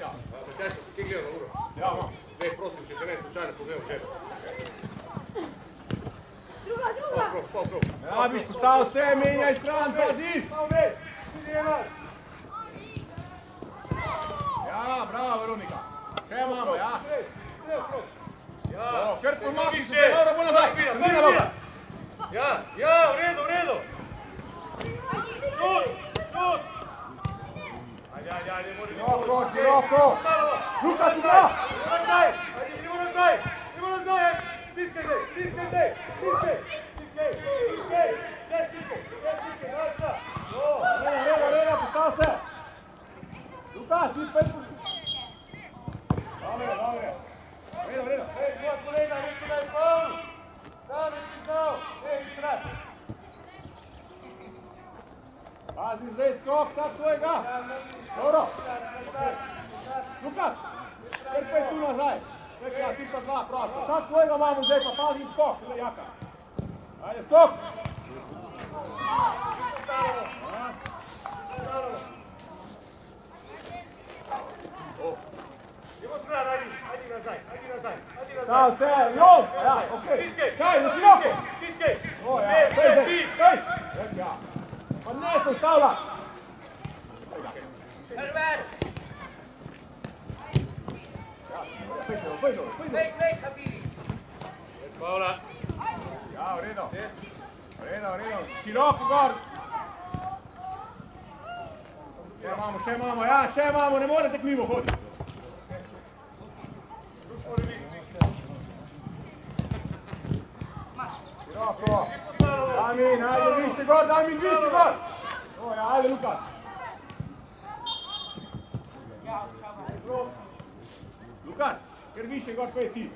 ja. Matjaž, si kje gledal na uro? Ja, imam. Dej, prosim, če se ne slučajno pogledal že. Druga, druga. Prav, prav, prav. Ja, bi postal vse, menjaj stran, padi! Ja, bravo, Veronika. Še imamo, ja. Ja, Črtko mati, više. dobro, bo nazaj. Ja, ja, v redu, v redu. Šut, šut. Ajde, ajde, ajde, mora biti Široko, bolj. široko. Malo. Luka, ti da. Idemo nazaj, ajde, idemo nazaj. Idemo nazaj, ajde. Stiskaj zdaj, stiskaj zdaj, stiskaj. Stiskaj, stiskaj. Gdje stiskaj, gdje stiskaj, daj sad. Jo. Reda, reda, reda, postal se. Luka, ti pet. Dobre, dobre. Reda, reda. Ej, tvoj kolega, rekel da je faul. Sam je pisao. Ej, strat. Pazi, zdaj skok, sad svojega. Dobro. Lukas, kar pet tu nazaj. Rekla, ti pa dva, prosto. Sad svojega imamo zdaj, pa pazi skok, zdaj jaka. Ajde, skok. Ajde, nazaj, ajde nazaj, ajde nazaj. Sad, se, jo, ja, okej. Kaj, na široko. stiskaj. O, ja, Gdje, zdaj, gdje zdaj, ti? zdaj. Rekla. Pa ne, se stavlja. Pojdemo, pojdemo, pojdemo. Hvala. Ja, v redu. V redu, v redu. Široko gor. Še imamo, še imamo, ja, še imamo, ne morete k mimo hoditi. Široko. Damin, ajde, više gor, Damin, više gor. O, ja, ajde, Lukas. Lukas, ker više gor, pa je ti.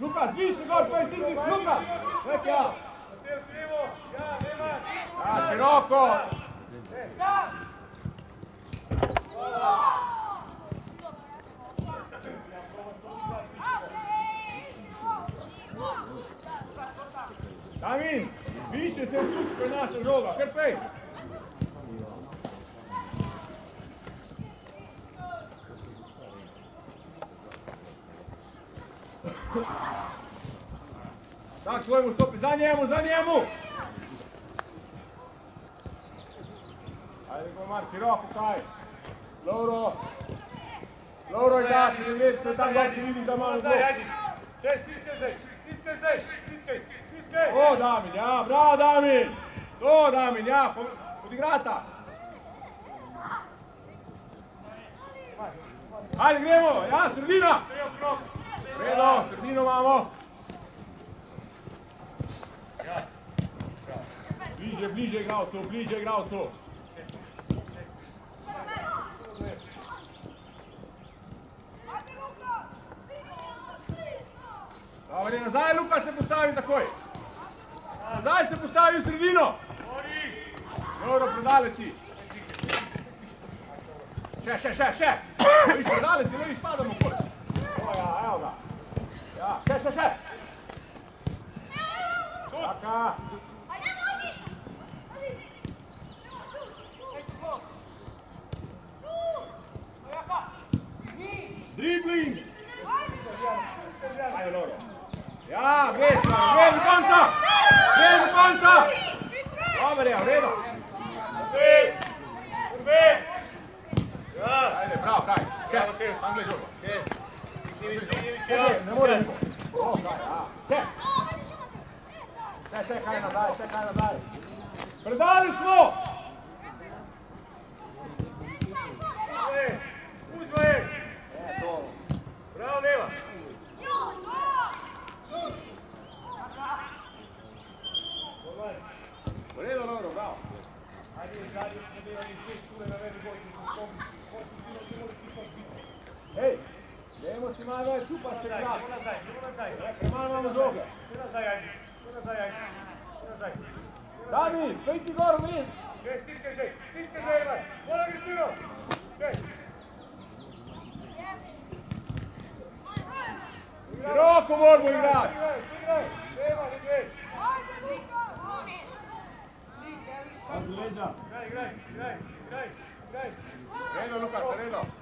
Lukas, više gor, pa je ti, Lukas. Nek ja. Ja, nema. Ja, široko. Više se usuči kod naša žoga, kar pej. Tak svojemu stopi, za njemu, za njemu! Ajde go Mark, široko kaj. Dobro je da, ti ne vidite, tam da ti vidim da malo zlo. Nazaj, ajde. Gdje, stiskaj zdaj, stiskaj stiskaj, O, Damin, ja, bravo Damin! To, Damin, ja, odigrata! Ajde, gremo, ja, sredina! Evo krok. Redo, sredino imamo. Bliže, bliže igralcu, bliže igralcu. Dobre, nazaj, Luka se postavi takoj. Nazaj se postavi v sredino. Dobro, predaleci. Še, še, še, še. Viš, predaleci, ne izpadamo kol. O ja, evo ga. Ja, še, še, še. Čaka. Dribling. Ajde, Loro. Ja, greš, gre do konca. Gre do konca. Dobar je, v redu. Pet, pet. Ja. Ajde, bravo, kaj. Še, sam gledaj žogo. Ja. Ne more niko. O, kaj, ja. Še. Še, še, kaj nazaj, še, kaj nazaj. Predali smo. Uzme. E, to. Bravo, Neva. V redu, Loro, bravo. Ej, dajmo si malo več upati se Nazaj, igrati. nazaj, nazaj. Premalo imamo žoge. Nazaj, ajde. Nazaj, ajde. Nazaj. Dami, pej ti gor, vidi. Gdje, stiskaj zdaj, stiskaj zdaj, Ivan. Mola agresivno. Gdje? Široko moramo igrati. Igraj, igraj. Neva, igraj. Igraj, igraj, igraj, igraj, igraj. Redo, Lukas, redo.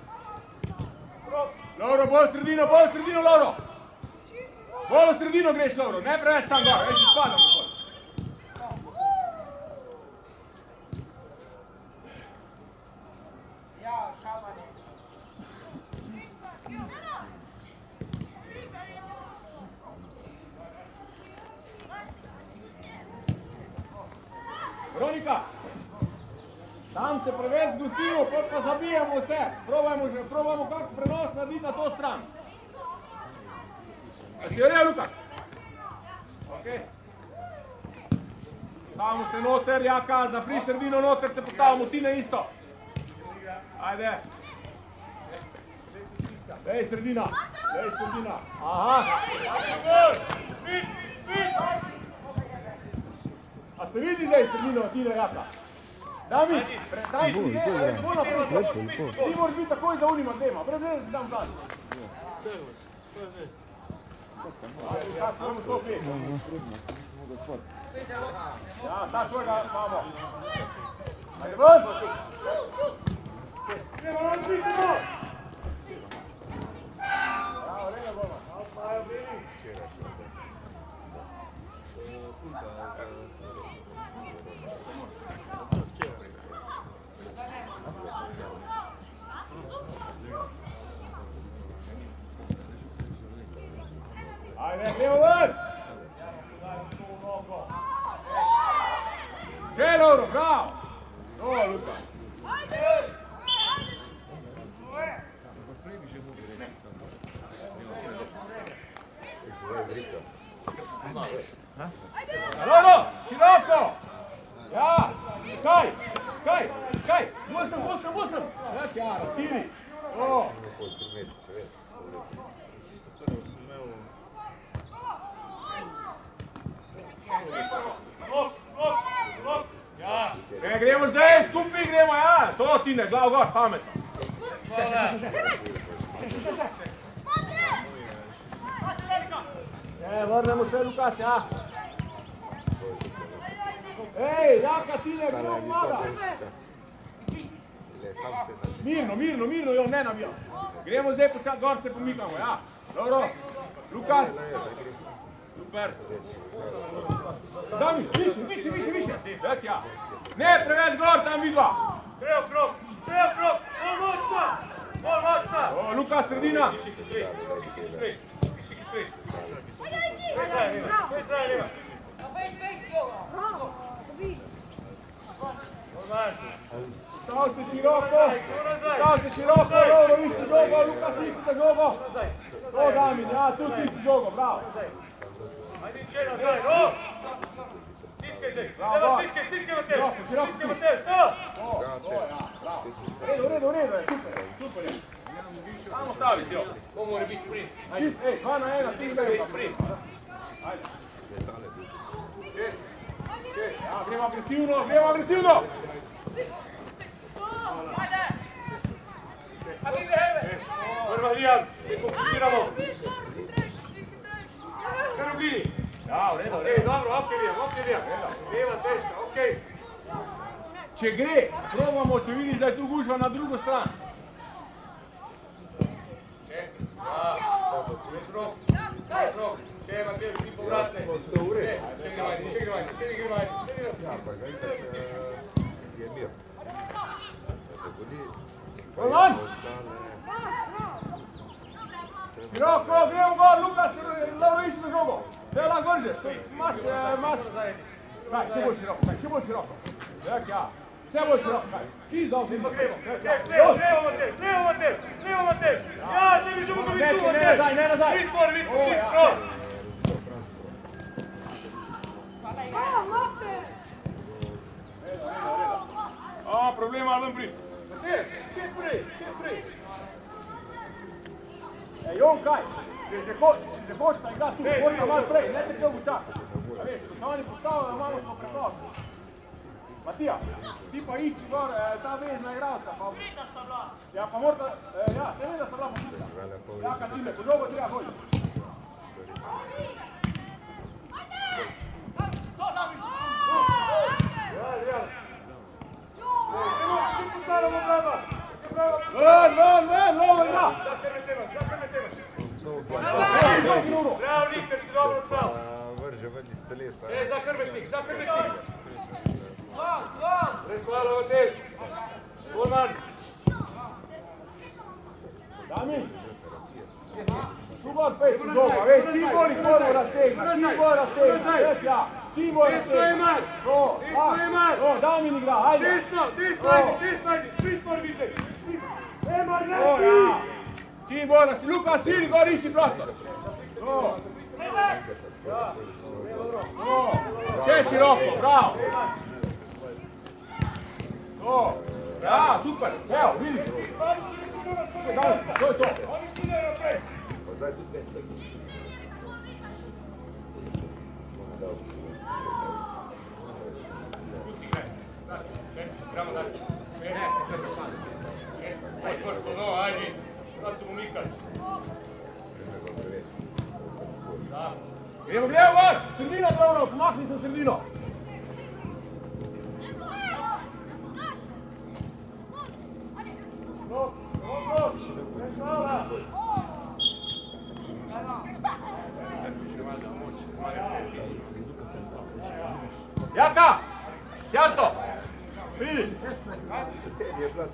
Lauro, bolj sredino, bolj sredino, Lauro. Bolj sredino greš, Lauro, ne preveč tam gor, več izpadam. takoj. Veronika, tam se preveč zgostimo, pot pa zabijamo vse. Probajmo, že, probajmo kak prenos narediti na to stran. A si verjel, Lukas? Ok. Stavimo se noter, jaka, zapri sredino noter, se postavimo ti na isto. Ajde. Dej sredina, dej sredina. Aha. A ste videli zdaj sredino, Tine Jaka? Dami, pre- daj si, ne, ne, bolj naprej. Ti moraš biti takoj za unima dvema, brez veze si tam zadnji. Ajde, tako bomo to pet. Ja, ta tvojega imamo. Ajde, ven! Gremo, nam biti, no! Bravo, rega, Borma. Ajde, gremo ven! Lauro, bravo! No, Luca. Lauro, široko! Ja, kaj, kaj, kaj, musem, musem, musem! Ja, Chiara, tiri! O, ne, gremo zdaj, skupaj gremo, ja! To ti ne, glav gor, pametno. E, vrnemo se, Lukas, ja. Ej, jaka ti ne, kdo mora? Mirno, mirno, mirno, jo, ne navijam. Gremo zdaj počasi gor, se pomikamo, ja. Dobro, Lukas. Super. Dami, više, više, više, više. Eto ja. Ne, preveč gor, tam vidva. Gremo krok, gremo krok, bolj močna, bolj močna. O, Lukas, sredina. Višji hitrej, višji hitrej, višji hitrej. Kaj traje, Leva, kaj traje, Leva? Normalno. Stav se široko. Stav se široko, dobro, isti žogo, Lukas, isti za žogo. To, Dami, ja, tu ti isti žogo, bravo. Ajde, še nazaj, no! Stiskaj se, Leva, stiskaj, stiskaj, Matej, Široko, široko. stiskaj, Matej, stop! V redu, v redu, v redu, je, super, super je. Samo stavi si jo. To mora biti sprint. Čist, ej, dva na ena, ti Stiskaj, gremo. sprint. Ajde. Ja, gremo agresivno, gremo agresivno. Prva Lijan, se kompliciramo. Kar v glini. Ja, v redu, v redu. dobro, ok, Lijan. Leva, težka, ok. Če gre, probamo, če vidiš, da je tu gužva na drugo stran. Rok, rok. Še, Matej, ti povratne. Še gre vajdi, še gre vajdi, še gre vajdi, še gre vajdi. Roman! Široko, gremo gor, Lukas, išli na žogo. Te lahko vrže, imaš, eh, imaš. Kaj, še bolj široko, kaj, še bolj široko. Tak, ja. Še bolj široko, kaj. Ti dol, ti pa gremo. Levo, levo, Matej, levo, Matej, levo, Matej. Ja, zdaj bi že mogel biti tu, Ne, ne Matej. nazaj, ne nazaj. Vid por, vid por, O, ti ja, sprot. A, problema, Adam pri. Matej, še prej, še prej. E, Jon, kaj? Že hoč, če že hoč, da igra tu, hoč da malo prej, ne te dolgo časa. A veš, ko se oni postavijo, malo smo preprosti. Matija, ti pa ići gor, eh, ta vezna igralca. Pa... Pokrita sta bila. Ja, pa morda, eh, ja, se ve da sta bila pokrita. Ja, kad time, po dolgo treba hoditi. Ven, ven, ven, lovo igra! Bravo, Nikter, si dobro odstal. Vrže ven iz telesa. Ej, za hrbetnik, za hrbetnik. Brez hvala, Vatež. Golman. Dami. Tu bo spet doma, veš, ti boli koru raztegna, ti boli raztegna, res ja. Ti boli raztegna. Desno je manj, desno je manj. O, Dami igra, ajde. Desno, desno, desno, desno, desno, desno, desno, desno, desno, desno, desno, desno, desno, ja. Čim bolj raztegnati, Luka, širi gor, išči prostor. To. To. Še široko, bravo. To. Ja, super, evo, vidiš. Daj, to je to. Oni ciljaju napred. Gramo dalje. Ne, ne, ne. Aj, čvrsto, no, ajde. Sad se umikaš. Gremo lijevo gor, sredina dobro, pomakni se sredino. Jaka, Sjanto, pridi. Kad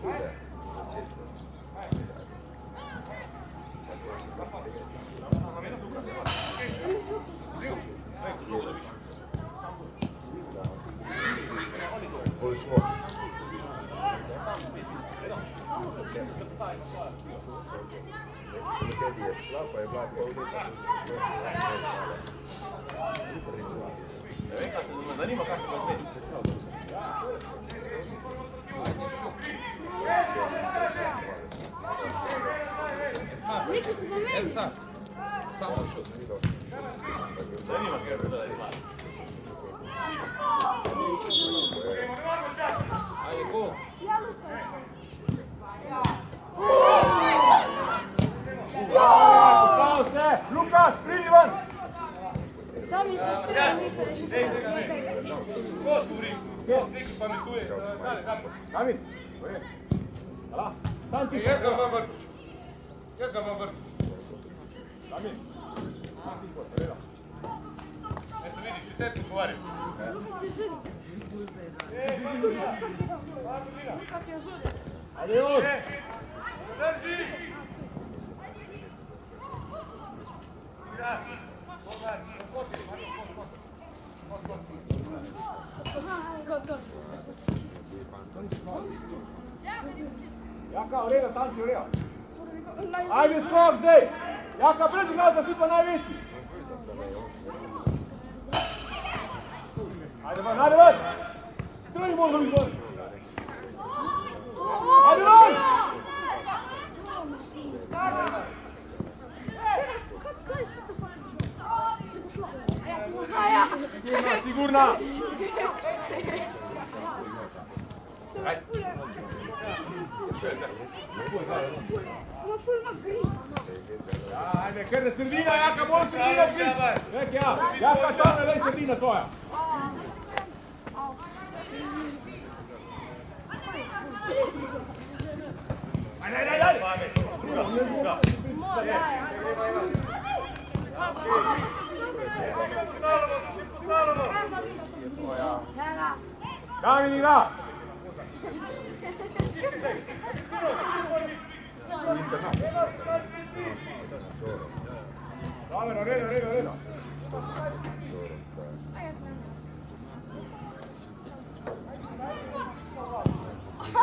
Ajde ven, ajde ven. Stroj možno biti ven. Ajde ven. Kaj se to pa? A ja. Sigurna, sigurna. Ma ful ma gri. Ja, Ajde, kar je sredina, jaka bolj sredina. Ajde, Šaban. Rek ja, jaka tam je sredina tvoja. Ajde, ajde, ajde. Pamet. Druga, druga. Mo, daj. Stalno. Evo. Damir igra. Dobro, u redu, u redu, u redu.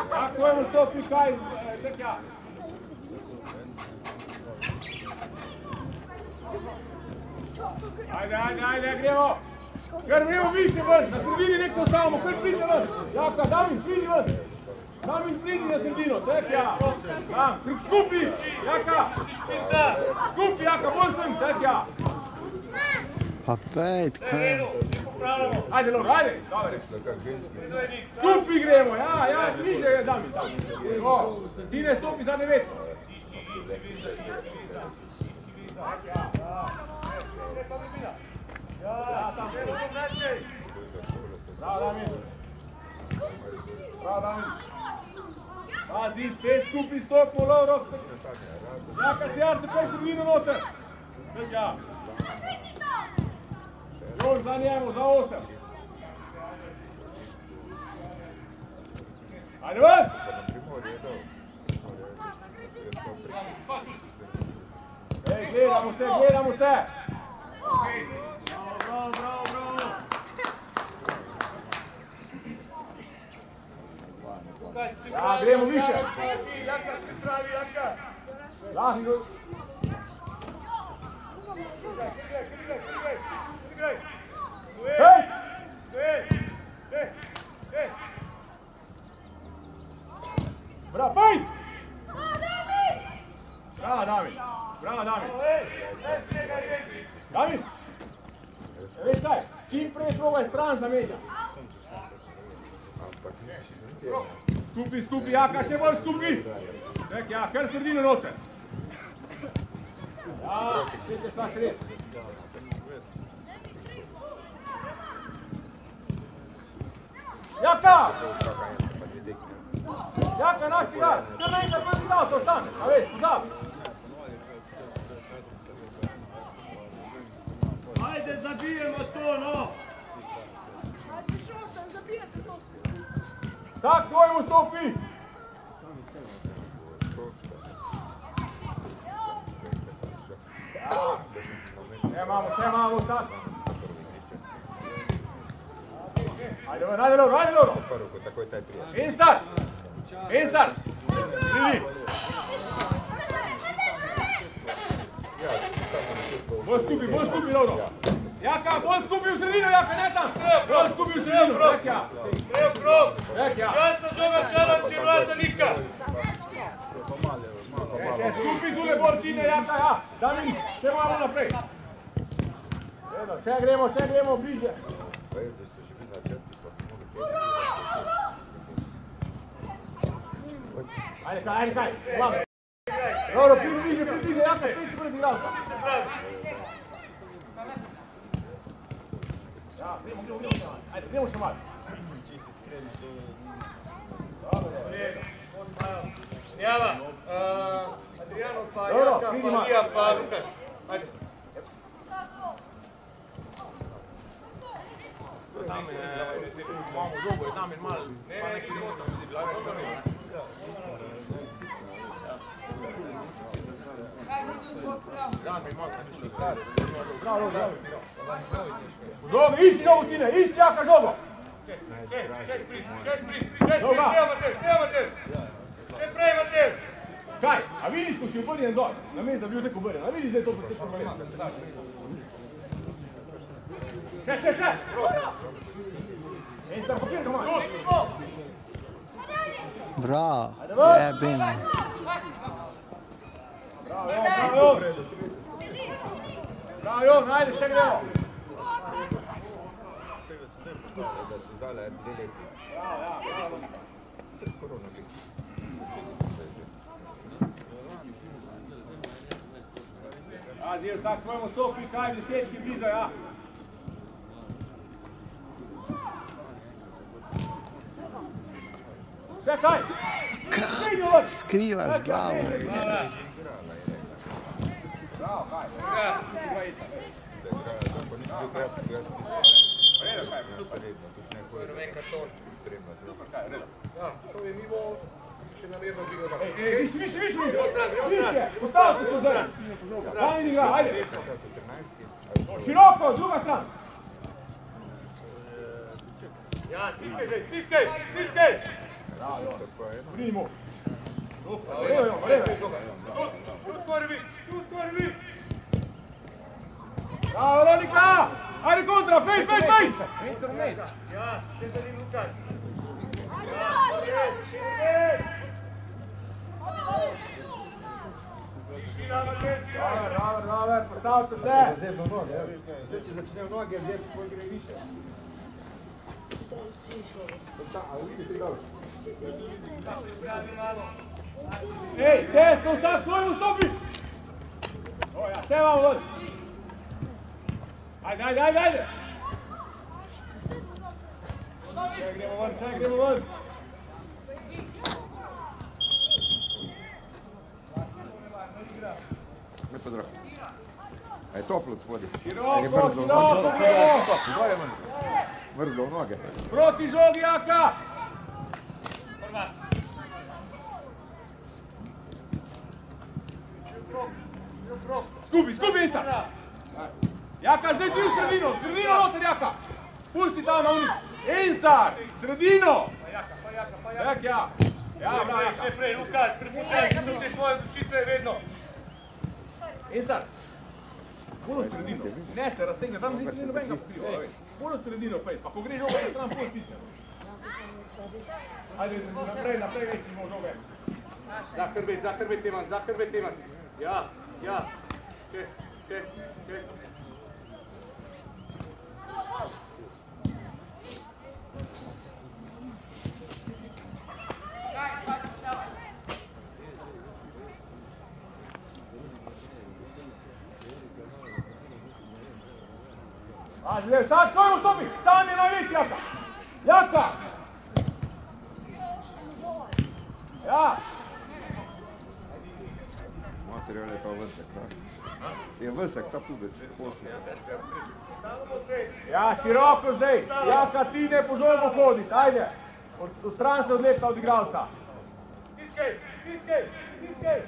Kako je mu to pikaj, e, tek ja. Ajde, ajde, ajde, gremo. Kar gremo više ven, na sredini nek to ostavimo, kar pridi ven. Jaka, Damir, pridi ven. Damir, pridi na sredino, tek ja. Tam, skupi, jaka. Skupi, jaka, bolj sem, tek ja. Pa pet, kaj? Ajde, Loro, ajde. Skupi gremo, ja, ja, niže je Damir, tam. O, ti ne stopi za devet. Ja, tam. Bravo, Damir. Bravo, Damir. Pazi, spet skupi stopimo, Loro. Jaka si Arte, kaj se vino noter. Tek ja. Još za njemu, za osam. Ajde van! Ej, gledamo se, gledamo se! Bravo, bravo, bravo! Ja, gremo više! Jaka, pripravi, jaka! Lahko go... Igraj, igraj, igraj, igraj, igraj! Hej! Ej, ej, ej! Bravo, pej! Bravo, Damir! Bravo, ej! Damir! E, veš kaj, čim prej probaj stran zamenja. Skupi, skupi, jaka, še bolj skupi! Nek, ja, kar sredino noter. Ja, še se šta sred. Jaka! Jaka, naš ti gad! Kar naenkrat bolj ti dal, to stane. A veš, pozabi. Ajde, zabijemo to, no! Ajde, šostan, zabijete to! Tak, tvoj ne! Nemamo, nemamo, tak! Ajde, ajde, dobro, ajde, dobro! Tako. Insar! Insar! Ja, Bolj skupi, bolj skupi, dobro! Jaka, bolj skupi u sredinu, jaka, ne tam! Bolj skupi u sredinu, nek ja! Evo krov! Nek ja! Časna žoga čalavči vrata Nika! E, skupi dule bolj tine, jaka, ja! Da mi, še malo naprej! Edo, še gremo, še gremo bliže! Je, Ajde, kaj, ajde, kaj! Dobro, pridi bliže, pridi bliže, jaka, spet si prvi igralca! Ja, gremo, gremo, gremo, ajde, gremo še malo! Njava, Adriano pa Dobro, Jaka, vidi pa malo. Lija, pa Lukaš. Ajde. Damir, imamo žogo, je Damir malo, pa neki nisam da vidi, lagaj što Žogo, isti žogo Tine, isti jaka šest prid, šest prid, šest prid, Dobra. prijava te, prijava te! Še prejma te! Kaj, a vidiš ko si obrnjen dol, namesto da bi bil tek obrnjen, a vidiš da je to pretečno obrnjen? Še, še, še! En tam papir, komaj! Bravo, jebim. Bravo, Jon, bravo, Jon! Bravo, Jon, ajde, še gremo! da su dale dve leti. Skoro na bik. Ajde, jer tak svojemu Sofi, kaj desetki blizu, ja? Še kaj? Kaj? Skrivaš glavo. Bravo, kaj? Tako nisi bil krasni, krasni. Redno, tu neko je. Prven karton. Spremno, tu. Ja, šel je mimo, še namerno bilo ga. Ej, ej, više, više, više, više! Više, postavite se zdaj! Daj mi igra, ajde! Sad u 13. Široko, druga strana! Ja, stiskaj zdaj, stiskaj, stiskaj! Pridimo! Levo, Jon, levo! Šut korvi, šut korvi! Bravo, Veronika! Ajde kontra, fej, fej, fej! Njim Lukaš. Ja! Tišina na šesti, Dobar, dobar, dobar, postavite se! Zebno noge, evo. Sve će začne noge, gdje koji gre više. Ej, desno, sad svoju stopi! O, ja, sve vam vodi! Ajde, ajde, ajde, ajde! Gremo van, gremo van! Ne podrah. A je to toplo spodi. Široko, je mrzlo u široko, noge. gremo! Mrzlo u noge. Proti žogi, Jaka! Skupi, skupi, Ica! Jaka, zdaj ti v sredino, v sredino noter, Jaka! Pusti tam na ulici! Ensar, sredino! Jak, ja! Ja, Ja, ja, še prej, Lukas, prepučaj, ki so te tvoje odločitve vedno. Ensar! Bolj v sredino, ne se raztegne, tam nisi ni nobenega pokriva, veš. Bolj v sredino, pej, pa ko greš žogo na stran, bolj stisne. Ajde, naprej, naprej, več, imamo žoge. Za hrbet, za hrbet iman, za hrbet iman. Ja, ja. Še, še, še. Sad svojno stopi, sam je najveći Jaka. Jaka! Ja! Material je pa vsek, da. Je vsek ta pubec, posel. Ja, široko zdaj. Jaka, ti ne po žogu hoditi, ajde. Od, od stran se odlepta od igralca. Stiskaj, stiskaj, stiskaj.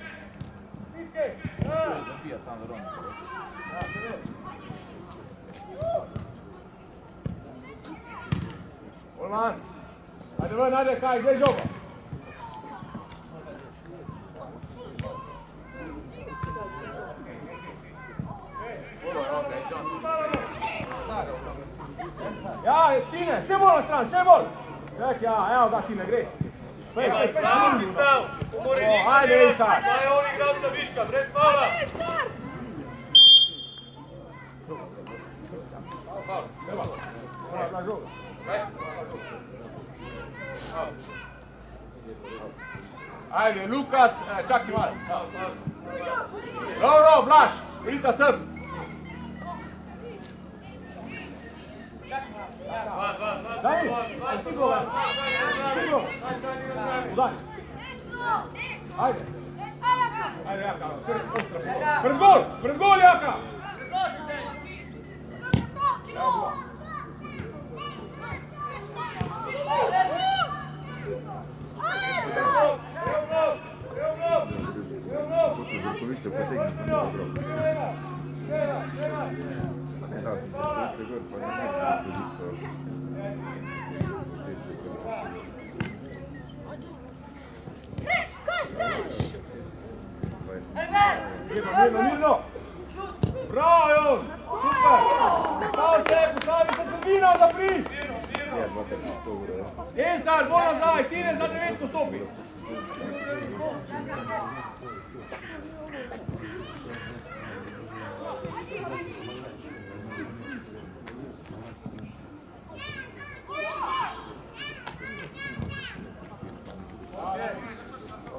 Stiskaj. Ja. Olman. Ajde ven, ajde, kaj, zdaj žogo. Ja, Tine, še bolj na stran, še bolj. Ček, ja, evo ga, Tine, gre. Pej, Evaj, pej, pej, sam pej. si stal. Mora O, ništa delati. Ica. Pa je on igralca viška, brez fala. Ajde. Stav. Ensar, bolj nazaj, Tine za devetko stopi. Okej, okay. Jakas, Ensar, pridite ven. Java. Ajdi, Java. Anti špica, Luka levi vige. Jaka, brloži. Pa, jak. Kad ste se zdaj vi trije, tja v sol, v senco, v senco. Dajte malo se si ogrevat, dej. Dej, Zak svojega mamo! Zak, zak! Ajde ven! Evo ven, Veronika! Blok, blok! Ajde, še,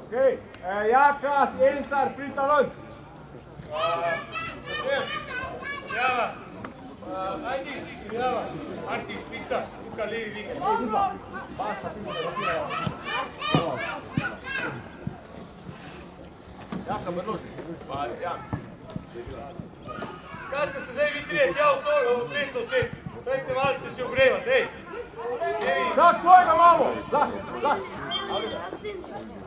še, še, še, še! Evo ven, ven, ven, ven, ven, ven, ven! Daj mi ven! Ja, še mamo! ja ti greš, dobro, no? Še gremo ven, ajde, Blaž! Še Blaž! Okay. Dobre, dobre, ajde, gremo še. Kjere tam? Blaž, gremo.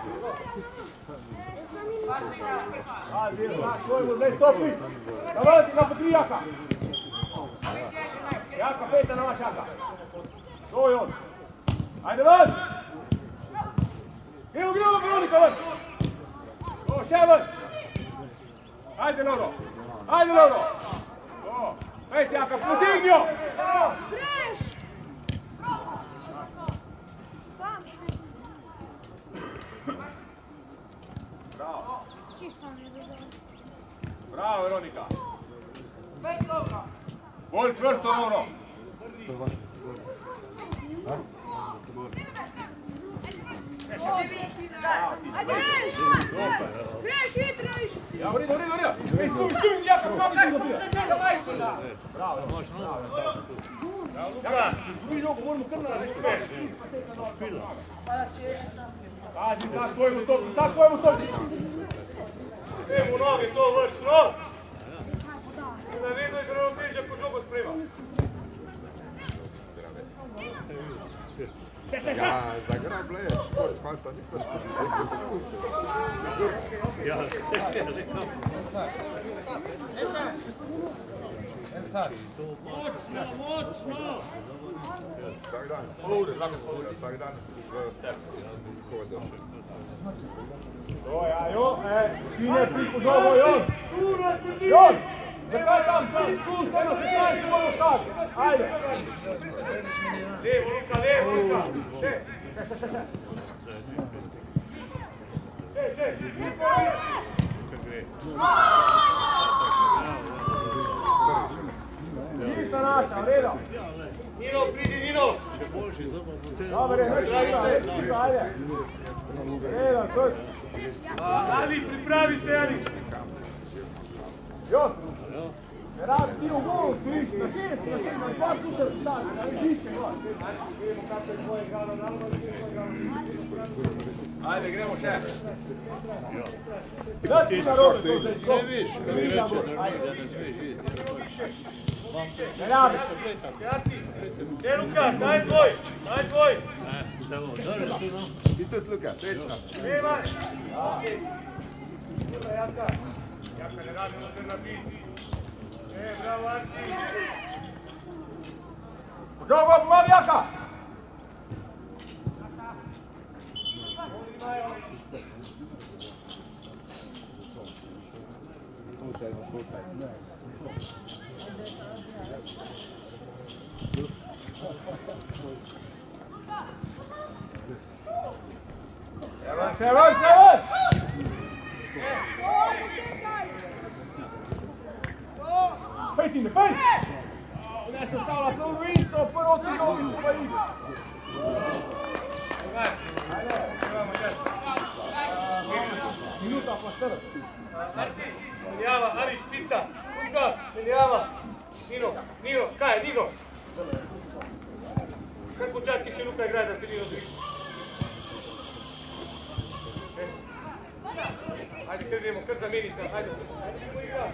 zdaj stopi! Na veliki, na potri jaka! Jaka, peta na vaš jaka! To je on! Ajde ven! Gremo, gremo, Veronika, ven! To, še ven! Ajde, Loro! Ajde, Loro! To, pet jaka, potignjo! Greš! Sam. Čisto mi je bilo. bravo, Veronika! Bolj čvrsto ravno. Ajde, Treš, hitro više si. Ja, u redu, u redu, u redu. Ej, skupi, skupi, ja sam tamo ti dobija. Bravo, bravo. Luka, Skupi jogu, moramo krvna da Kaži, sad svojemu stopku, sad svojemu stopku. Evo nogi, to vrč, no! Na vidu i grano bliže ko žogo sprema. Ja, zagram ble, šport, falta, nisam Svaki dan. Ovdje, svaki dan. Hodo. To ja, jo, e, sine, piku žogo, Jon. Jon, zakaj tam sam tu, stvarno se znaš, što možemo stati. Ajde. Lijevo, Luka, lijevo, Luka. Še, še, še. Nista naša, u redu. Nino, pridi, Nino. Dobre, ne ne treba, ajde. Je. Ali, pripravi se, Ali. Ne radi ti u golu, stojiš na šest, na šest, na dva sutra stani, na više gol. Ajde, gremo še. Sad ti na robe, to se sve više. Ne radi. E, Luka, daj tvoj, daj tvoj. I tu je Luka, tečno. E, Mare. Dobra, Jaka. Jaka ne radi na crna biti. E, bravo, Arti. Žogo, mali jaka. Seven, seven, seven! Ovo, čekaj. Pet in the face! Nešto stala prvo isto, prvo ti nogi pa ide. Minuta pa štera. Arti, Milijava, Ali špica. Luka, Milijava. Nino, Nino, kaj je Nino? Kako čatki se Luka igra da se Nino zri? Ajde, kar idemo, kar zamenite, ajde. Ajde, idemo igra.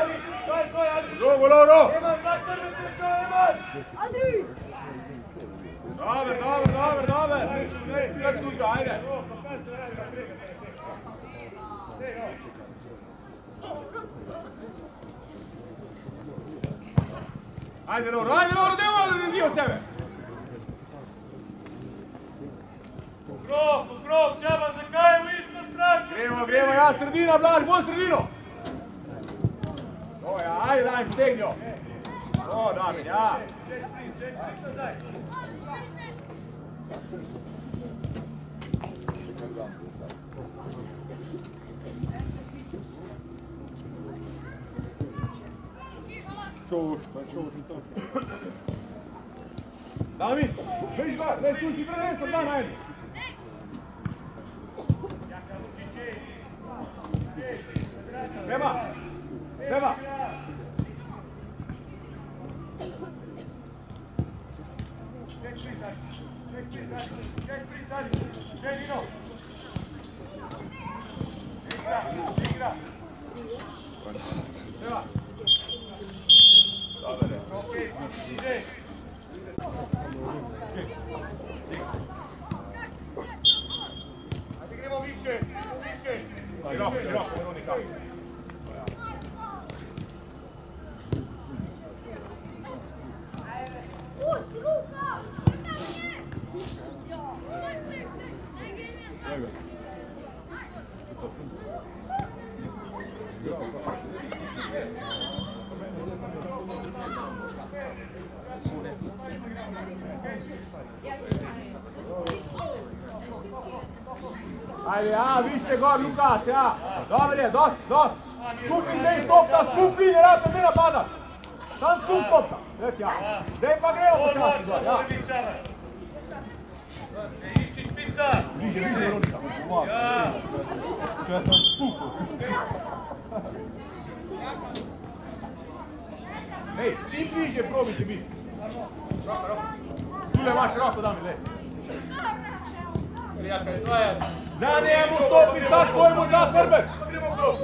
Ali, kaj, kaj, Ali? Žogo, Loro! Eman, daj prvi trčao, Eman! Andri. Dobar, dobar, dobar, dobar! Ne, skač kutka, ajde! Ajde, Loro, ajde, Loro, nema da dio tebe! Ukrop, ukrop, Šaban, zakaj u isto stranku? Gremo, gremo, ja, sredina, Blaž, bolj sredino! To ja, ajde, daj, potegnjo! O, Damir, ja! Damir, vidiš ga, ne, tu ti prvenstvo, da, najdi! Treba! Treba! Ajde, a, više gor, Lukas, ja. Dobre, je, dosta. Skupi, ne iz topta, skupi, ne rata, ne napadaš. Sam skup topta. Reci, ja. Gde pa greo po času, ja. Išči špica! Bliže, bliže, Veronika. Ja! Če ja sam spukal. Ej, čim bliže probajte biti. Tule imaš roko, da mi le. Jaka izvaja! Za njemu stopi, tak svojemu za hrbet. Idemo kroz!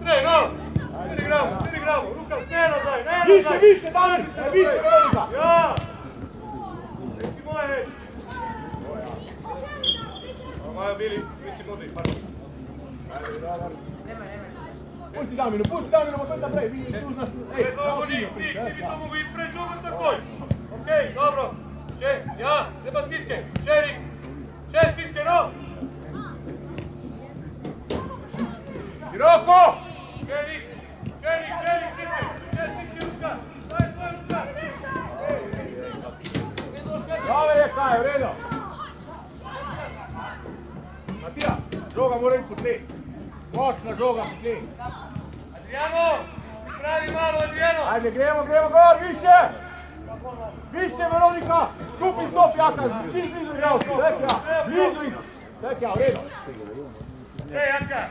Trej, no! 4 gramo, 4 gramo! Lukas, ne nazaj, ne nazaj! Više, više, Damir, ne više, Veronika. Ja! Neki moje, hej! Maja bili, vi si modri, pardon. Pusti Damiru, pusti Damiru, pa to naprej, vi tu nas... Ej, Pred nogu ni, ni, ni bi to mogu iti pred nogu takoj. Okej, dobro. Še, ja, zdaj pa stiskaj. Še, Rik. Še stiskaj, no. Široko! Še, Rik. Še, Rik, še, Rik, stiskaj. Še, stiskaj, Luka. Daj tvoj Luka. Dobro je kaj, v redu. Žoga mora iti po tleh. Močna žoga po tleh. Adriano, pravi malo, Adriano. Ajde, gremo, gremo gor, više! Više, Veronika! Skupaj stop, Jaka, čim blizu igralci, tek ja, blizu ih. Tek ja, v redu. Še, Jaka.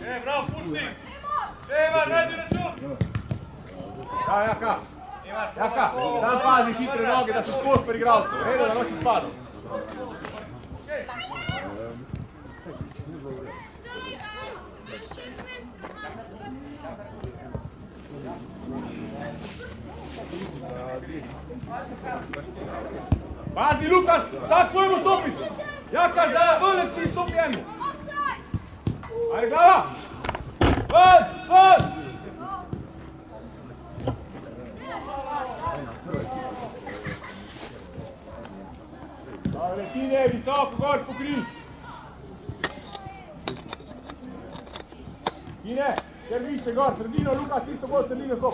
Še, bravo, pušti. Še, Ivar, najdi račun. Ja, Jaka, Jaka, tam pazi hitre noge, da se skozi pri igralcu, v redu, da nosi spadal. Pazi, Lukas, sad svojemu stopi. Jaka, za vrnec ti stopi eno. Ajde, glava. Ven, ven. Dobro, Tine, visoko, gor, pokri. Tine, ker više gor, sredino, Lukas, isto gor, sredino, tu.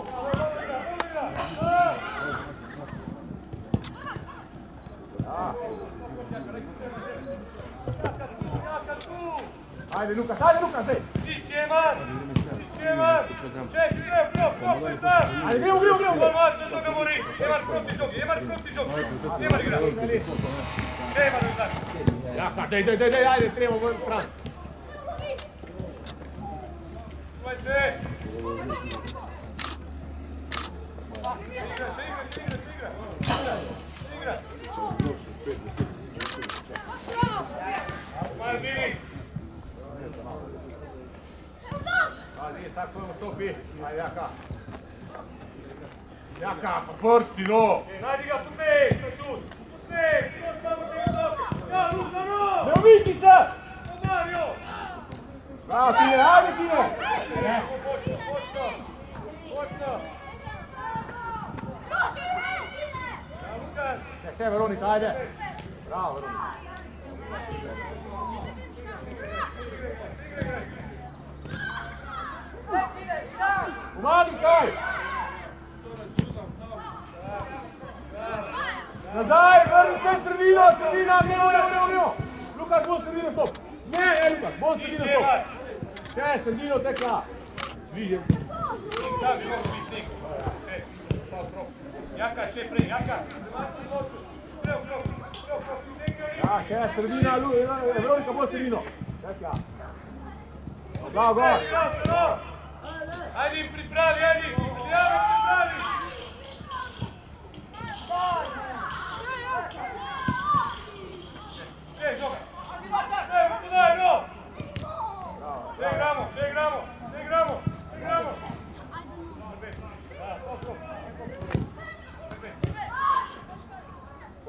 Ajde, Lukas, ajde, Lukas, zdaj. Stišće, Ivar. Stišće, Ivar. Še, gremo, gremo, gremo, prizna. Ajde, gremo, gremo, gremo. Formacija žoga mori. Ivar proti žogi, Ivar proti žogi. Ivar igra. Še, Ivar igra. Jaka, daj, daj, daj, daj, ajde, stran. Svojemu stopi. Ajde, Jaka. Pa prsti, no. E, Najdi ga, pusti, to šut. Pusti, to samo te noge. Ja, Luka, no. Ne umiti se! Mario. Bravo, Tine, ajde, Tine. Počno, počno. Počno. Ja, Lukas. Ja, še Veronika, ajde. Bravo, Veronika. Pomagi kaj! Nazaj, vrni se sredino, sredina, ne, ne, ne, ne, Lukas, bolj sredino, stop. Ne, ne, Lukas, bolj sredino, stop. Še, sredino, tekla. Bliže. Da, bi mogu biti pro. Jaka, še prej, jaka. Preo, preo, preo, preo. Ja, še, sredina, Veronika, bolj sredino. Tekla. Bravo, gol. Ajde pripravi, ajde, Adriano pripravi. Še, žoga. Ne, kako daj, no. Še igramo, še igramo, še igramo, še igramo.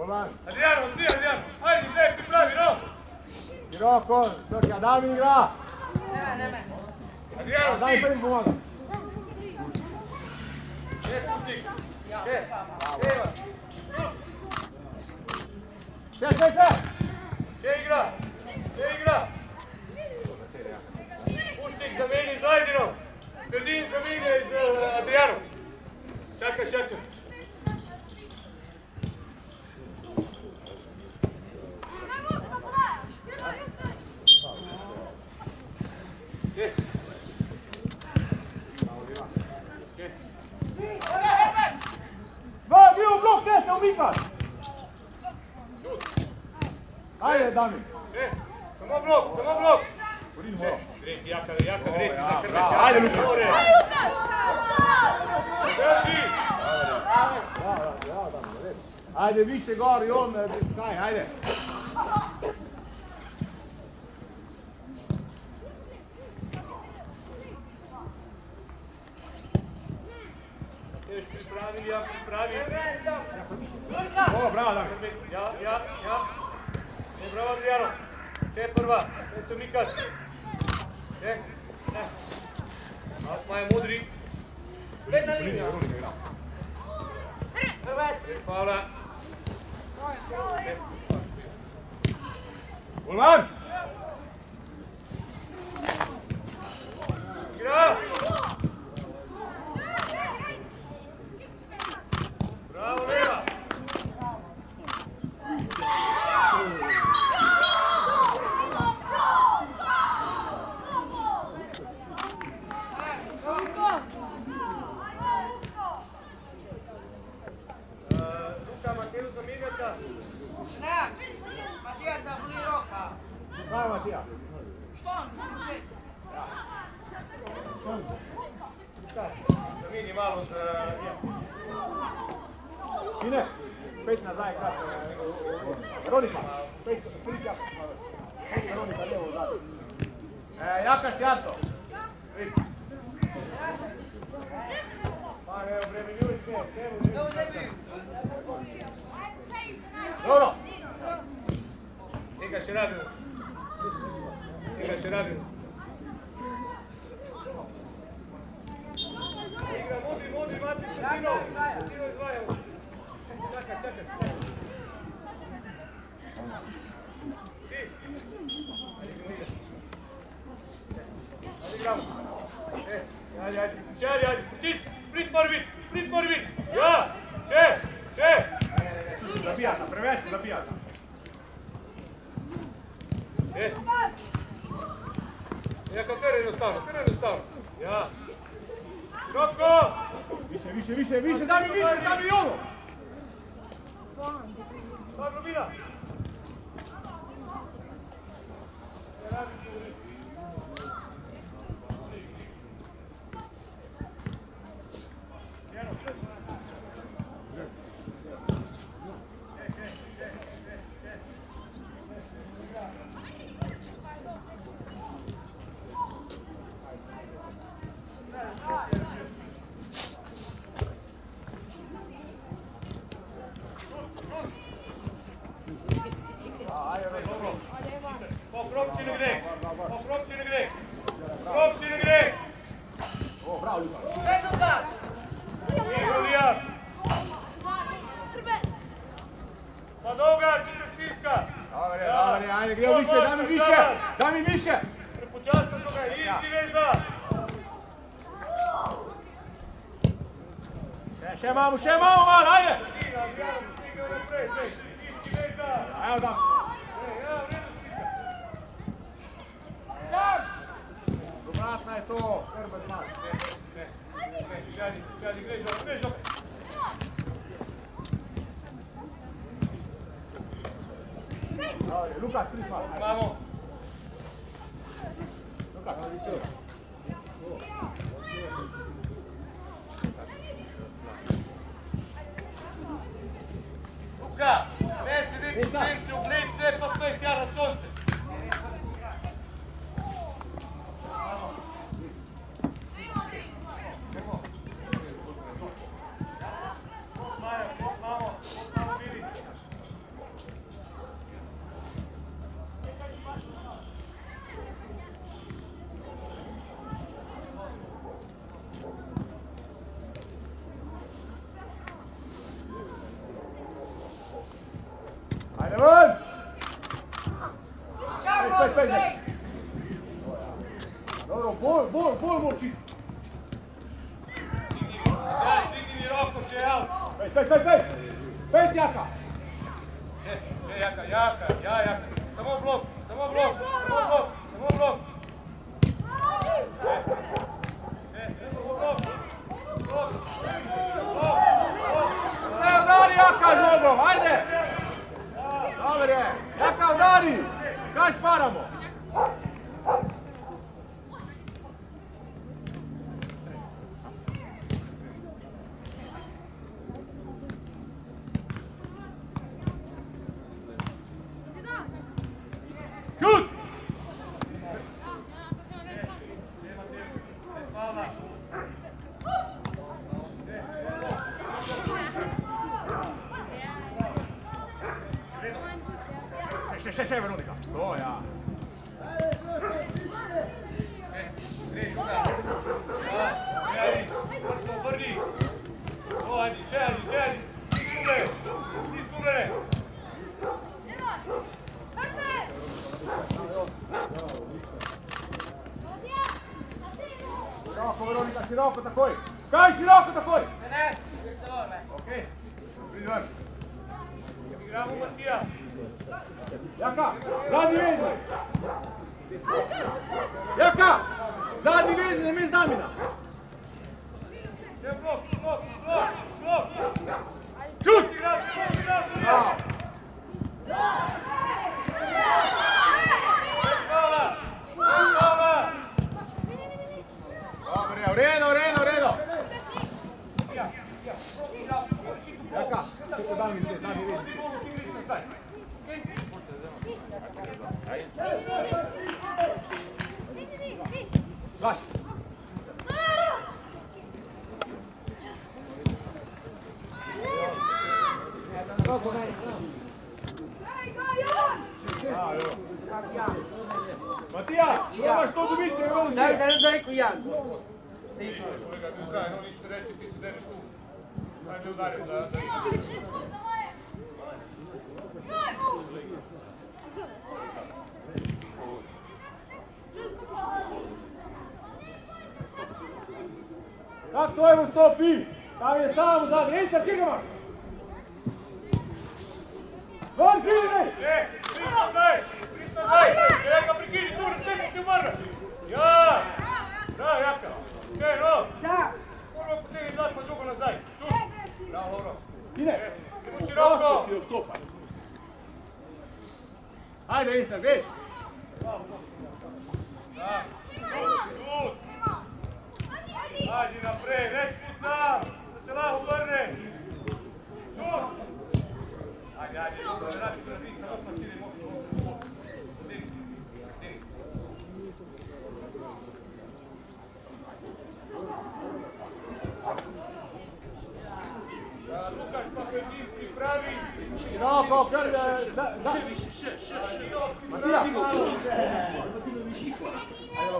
Pomaž. Adriano, si, Adriano. Ajde, ne, pripravi, no. Široko, Sokja, daj mi igra. Adriano, Daj si. prvi pomagam. Še, spusti. Še, še, Ivan. Še, še, še. Še igra, še igra. Puštik zameni z Ajdinom. Sredin zameni z uh, Adrianom. Čakaj, čakaj. Ajde, se umikaš! Ajde, Damir! E, samo blok, samo blok! Mora. Jaka, jaka. Ajde, Lukas! Ajde, Lukas! Ajde, više gori, on, kaj, ajde! boš pripravil, ja, pripravi. Ja, o, bravo, Damir. Ja, ja, ja. O, bravo, Adriano. Še je prva, ne se umikaš. Še, ne. A pa je modri. Pred na linijo. Hrvat. E, Pavla. Ulman! Igra! više, više, više, daj mi više, daj mi ovo! Dobro,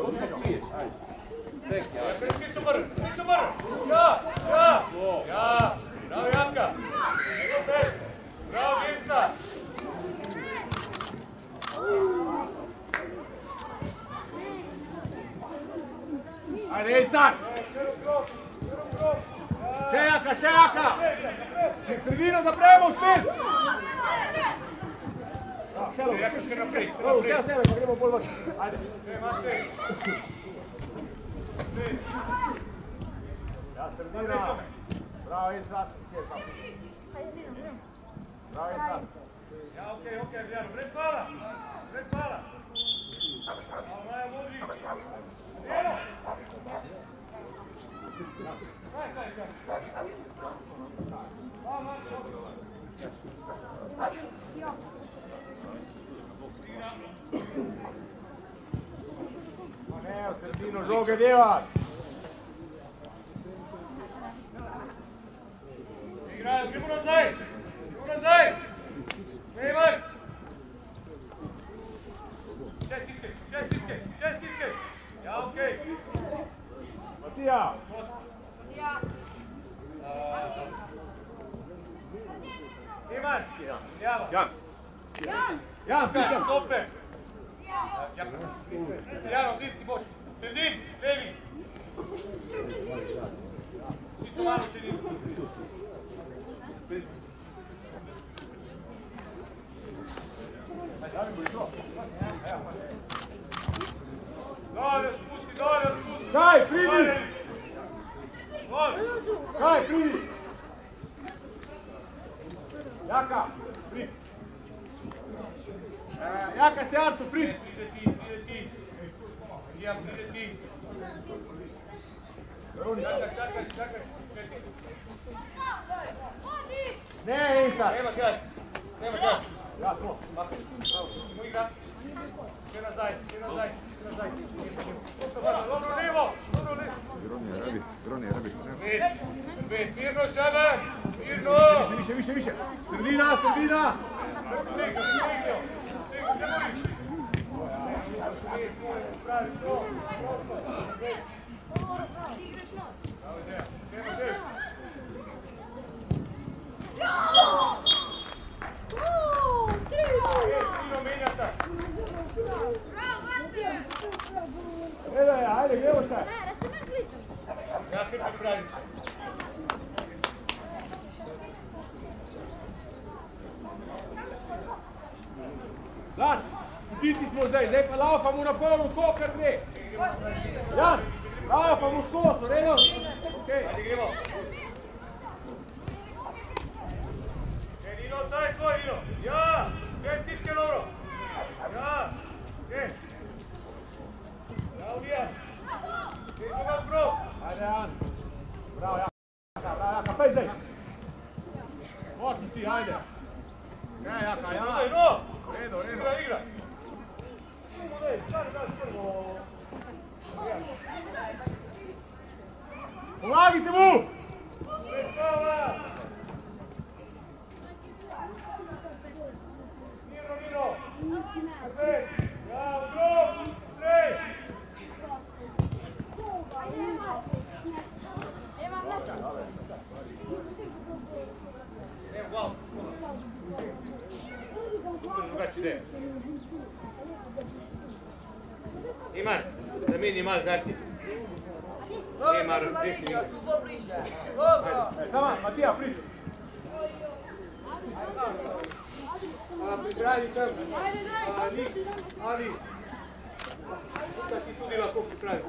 Peki. you. bir sıfırın. Jaka, pri. E, jaka se Artu, pri. Ide ti, ide ti. Ja, ide ti. Čakaj, čakaj, čakaj. Ne, Insta. Nema gledaj. Nema gledaj. Ja, to. Bravo. Mu igra. Sve na zajedno, sve nazaj, zajedno, sve na zajedno. Dobro, lijevo. Dobro, lijevo. Groni, rabi, groni, rabi. Mirno, šaban. Mirno. Više, više, više. Sredina, sredina. Tegno, tegno, tegno, ne moriš. Pravi to, prosto. Evo ideja, evo ideja. E, Sino, menjata. Ajde, ajde, gremo šta. Ja te pripravim. Znaš, učiti smo zdaj, zdaj pa laufamo na polno, to kar gre. Jan, laufamo skozi, redo? Okej. Ajde, gremo. E, Nino, daj tvoj, Nino. Ja, gdje tiske dobro. Ja, gdje? Ja, ubijam. Gdje koga pro? Ajde, Jan. Bravo, Jaka, bravo, Jaka, pej zdaj. Moćni ti, ajde. Ne, Jaka, Ino, Jan. Ino. Redo, redo. Mini mali zahtjev. Dobro, Maro, gdje si? Dobro, bliže. Dobro. Sama, Matija, priđi. A pripravi čak. Ali, ali, sad ti sudila koliko pripravi.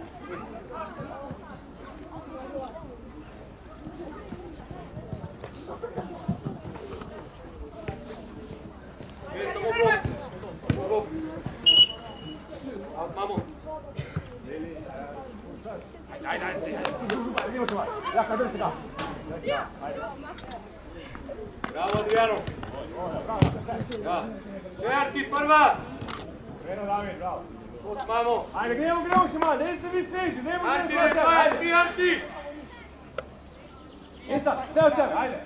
Jaka, drži ga. Bravo, Adriano. Ja. Četvrti, prva. Eno, David, bravo. Od mamo. Ajde, gremo, gremo se malo, se vi sviđi, ne može Arti, ne ne, Arti, Arti. Insta, stav sebe, ajde.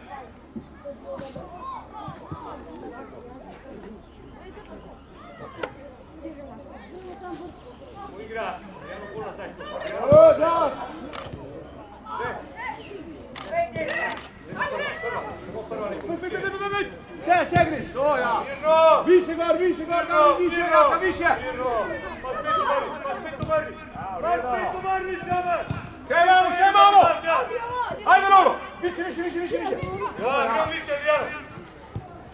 Igra. Jedno puno taj stupa. O, bravo. Samo prva ne Pit, pit, pit, pit, pit. Še, še greš, to ja. Mirno. Više gor, više gor, gor, više, jaka, više. Mirno. Pa spet umari, pa spet umari. Pa spet umari, Žaban. Še imamo, še imamo. Ajde, Lolo. Više, više, više, više, više. Ja, idemo više, Adriano.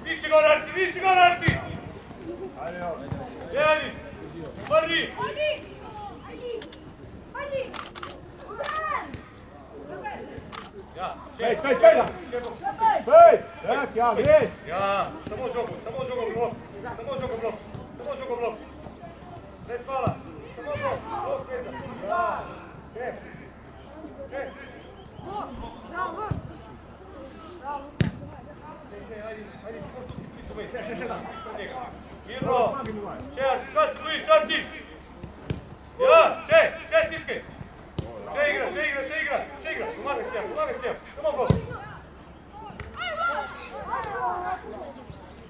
Više gor, Arti, više gor, Arti. Jeli. Prvi. Ja, Pej, ček. Pej, pej. Pej, tak, ja, greš. Ja, samo žogo, samo žogo blok. Samo žogo blok. Samo žogo blok. Ne spala. Samo blok. Blok veza. Ja. Ček. Ček. Še, še, še, da. Mirno. Ček, kad se bojiš, Arti? Ja, če, če stiskaj. Če igra, če igra, če igra, če igra. Pomagaj s tem, pomagaj s tem. Samo blok.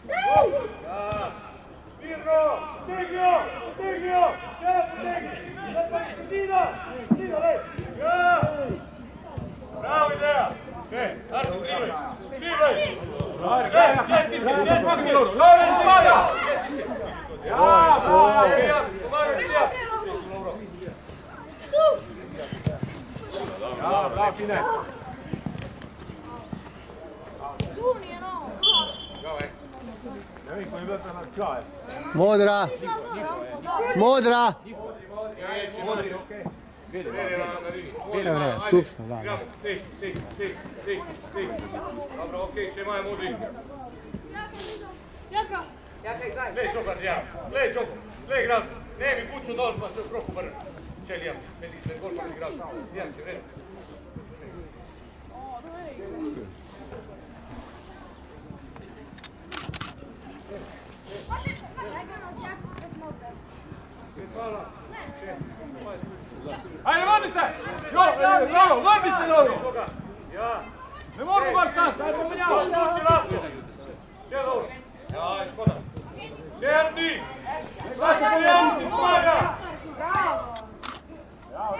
Ja. Mirno, stegno, stegno. Če, stegni. Zapaj, stina. Stina, lej. Ja. Bravo ideja. Če, Arti, drivaj. Drivaj. Ajde, Če, ajde, če stiskaj, če ajde, stiskaj. Lolo, Lolo, pomaga. Če stiskaj. Modra. bravo, Fine. Modra! Modra! Evo ne, da. Dobro, okej, sve maja modri. Jaka! Jaka, izvaj. Lej čopa, ja. Lej čopa, lej igrač. Ne mi kuću dol, pa se proku brn. Čel, ja. Meni, ne. Ja, si vredno. Ajde, vadi se! Jo, Loro, vadi se, Loro! Ne mogu bar stan, sad se menjava! Gdje, Loro? Ja, škoda. Certi! Sada se menjaviti, pomaga! Bravo! Bravo!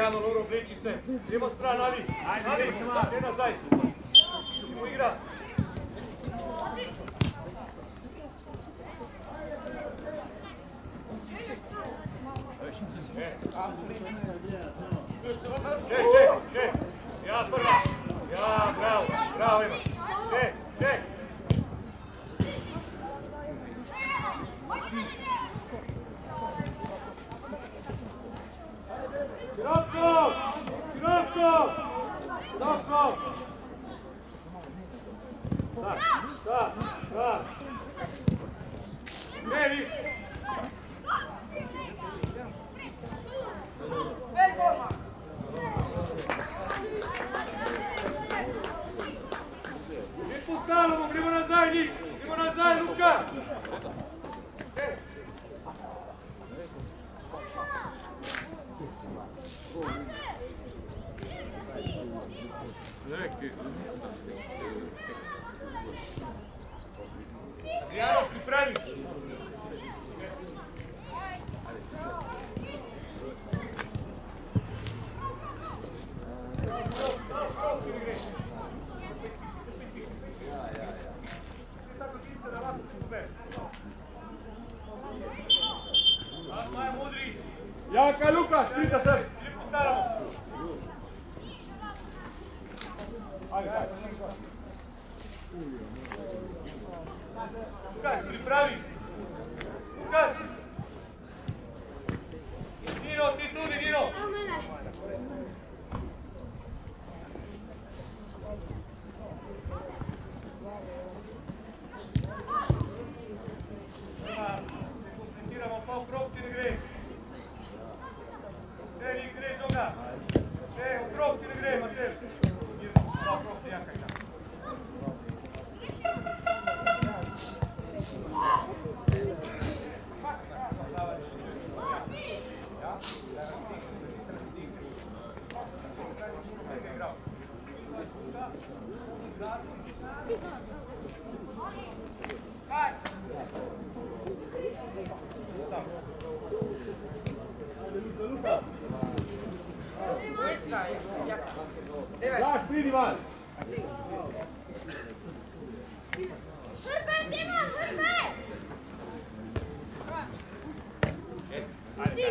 grado loro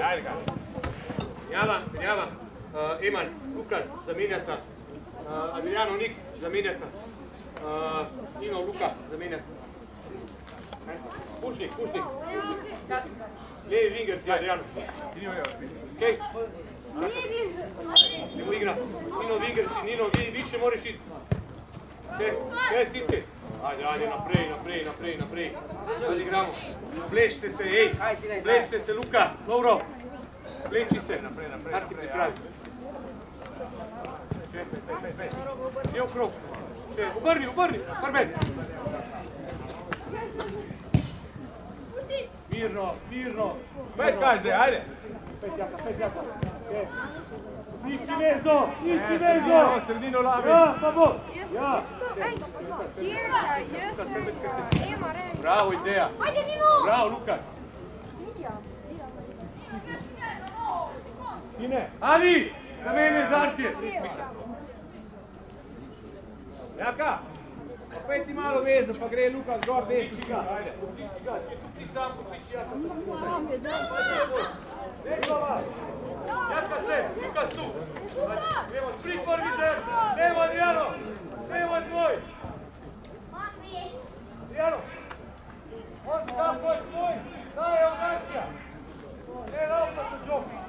Ajde, ga. Java, Java, uh, Eman, Lukas, zamenjata. Uh, Adriano, Nik, zamenjata. Uh, Nino, Luka, zamenjata. Pušnik, pušnik. Levi winger si, Adriano. Okej? Nemo igra. Nino, winger si, Nino, vi više moraš iti. Še, še stiskaj. Ajde, ajde, naprej, naprej, naprej, naprej. Ajde, igramo. Oblečite se, ej, oblečite se, Luka, dobro. Obleči se. Naprej, naprej, naprej. pripravi. Še, še, še. Je okrog. Še, obrni, obrni, Arben. Mirno, mirno. Pet kaj zdaj, ajde. Pet jaka, pet jaka. Okay. Nišči vezo, nišči vezo. Sredino lave. Ja, pa bo. Ja. Bravo, ideja. Ajde, Nino! Bravo, Lukas. Ine. Ali, za mene zartje. Jaka. Pa pet ti malo vezo, pa gre Lukas gor desno. Ajde. Ajde. Ti sam popiči, jaka. Dekova. Jaka se, Lukas tu. Nemo, sprit prvi ter. Nemo, Adriano. Nemo, tvoj. Adriano. On tam, tvoj, tvoj. Daj, evo Garcija. Ne, lauta se džoki.